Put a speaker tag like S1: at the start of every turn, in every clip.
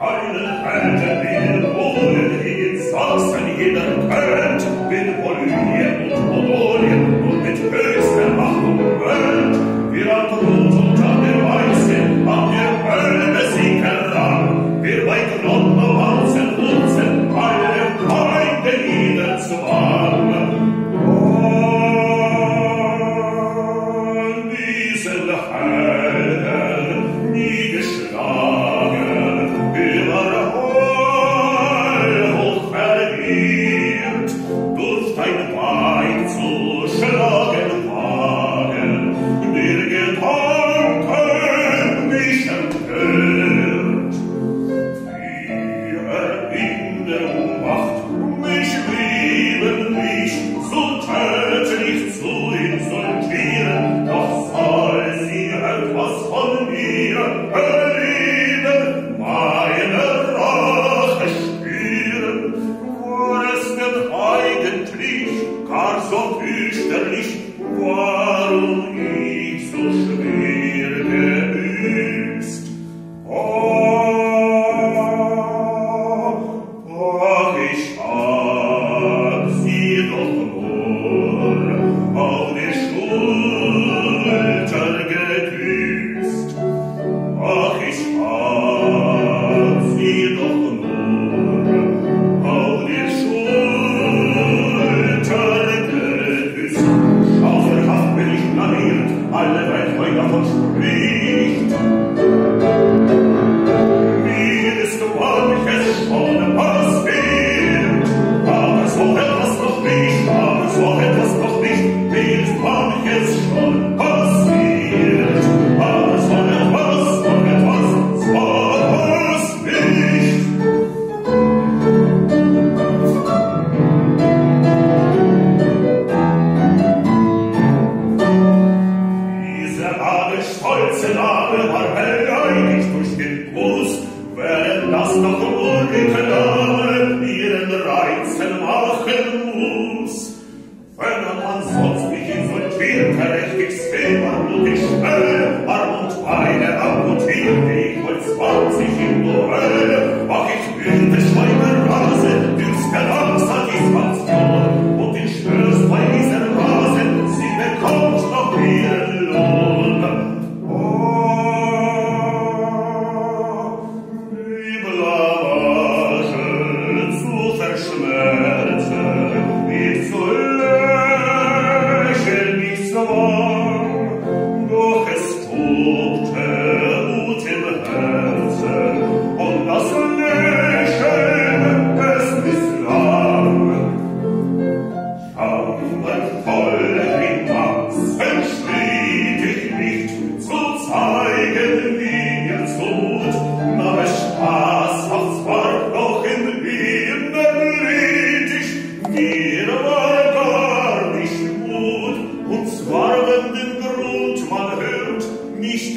S1: How do? no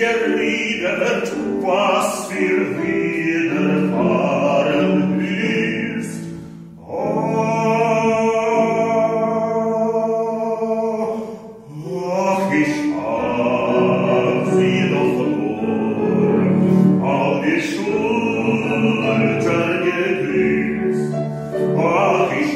S1: geriedet, was wir wieder waren ist. Oh, ach, ich hab sie doch verloren, auf die Schulter geküsst. Ach, oh, ich